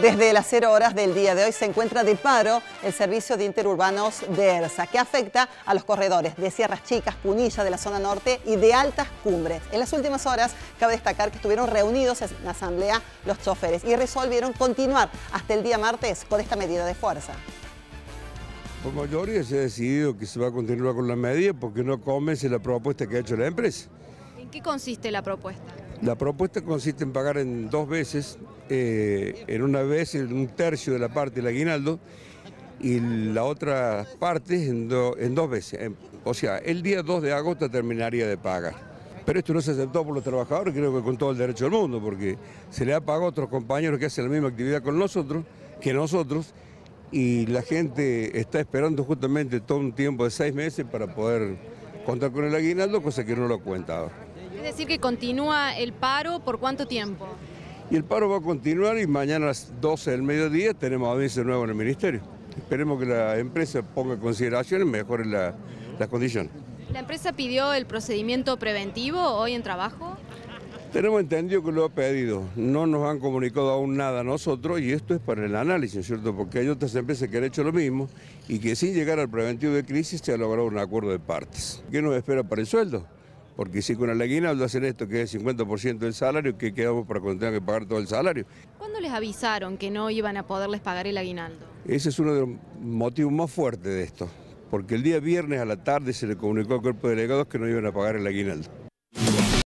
Desde las 0 horas del día de hoy se encuentra de paro el servicio de interurbanos de ERSA, que afecta a los corredores de Sierras Chicas, Punilla, de la zona norte y de altas cumbres. En las últimas horas cabe destacar que estuvieron reunidos en la asamblea los choferes y resolvieron continuar hasta el día martes con esta medida de fuerza. Por mayoría se ha decidido que se va a continuar con la medida porque no convence la propuesta que ha hecho la empresa. ¿En qué consiste la propuesta? La propuesta consiste en pagar en dos veces, eh, en una vez en un tercio de la parte del aguinaldo y la otra parte en, en dos veces. O sea, el día 2 de agosto terminaría de pagar. Pero esto no se aceptó por los trabajadores, creo que con todo el derecho del mundo, porque se le ha pagado a otros compañeros que hacen la misma actividad con nosotros, que nosotros, y la gente está esperando justamente todo un tiempo de seis meses para poder contar con el aguinaldo, cosa que no lo cuenta ahora. Es decir, que continúa el paro, ¿por cuánto tiempo? Y el paro va a continuar y mañana a las 12 del mediodía tenemos aviso nuevo en el Ministerio. Esperemos que la empresa ponga en consideración y mejore las condiciones. ¿La empresa pidió el procedimiento preventivo hoy en trabajo? Tenemos entendido que lo ha pedido, no nos han comunicado aún nada a nosotros y esto es para el análisis, ¿cierto? Porque hay otras empresas que han hecho lo mismo y que sin llegar al preventivo de crisis se ha logrado un acuerdo de partes. ¿Qué nos espera para el sueldo? Porque si con el aguinaldo hacen esto, que es el 50% del salario, ¿qué quedamos para cuando tengan que pagar todo el salario? ¿Cuándo les avisaron que no iban a poderles pagar el aguinaldo? Ese es uno de los motivos más fuertes de esto, porque el día viernes a la tarde se le comunicó al cuerpo de delegados que no iban a pagar el aguinaldo.